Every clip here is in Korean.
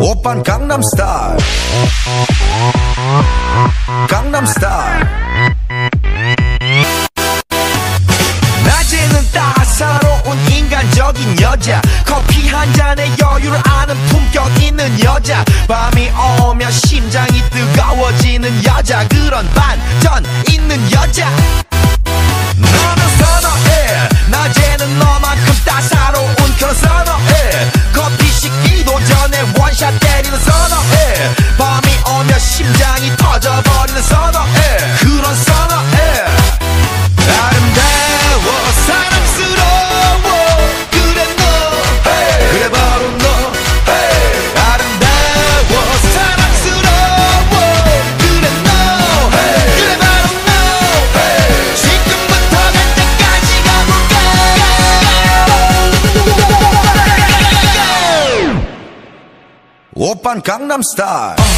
오빤 강남스타일. 강남스타일. 낮에는 따사로운 인간적인 여자. 커피 한 잔에 여유를 아는 품격 있는 여자. 밤이 오면 심장이 뜨거 선어해. 밤이 오면 심장이 터져버리는 선어해. 그런 선어해 오빤 강남스타일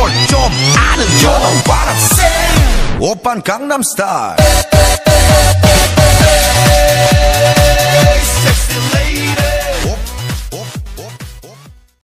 뭘 좀 아는 놈 You know what I'm saying 오빤 강남스타일